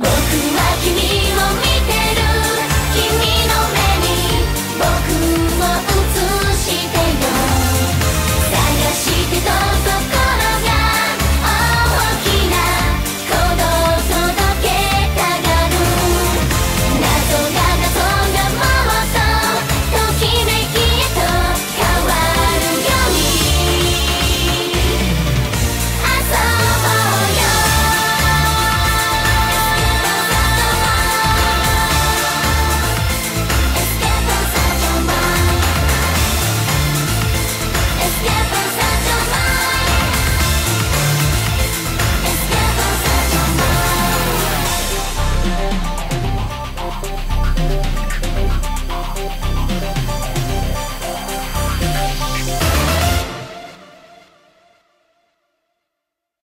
Bakın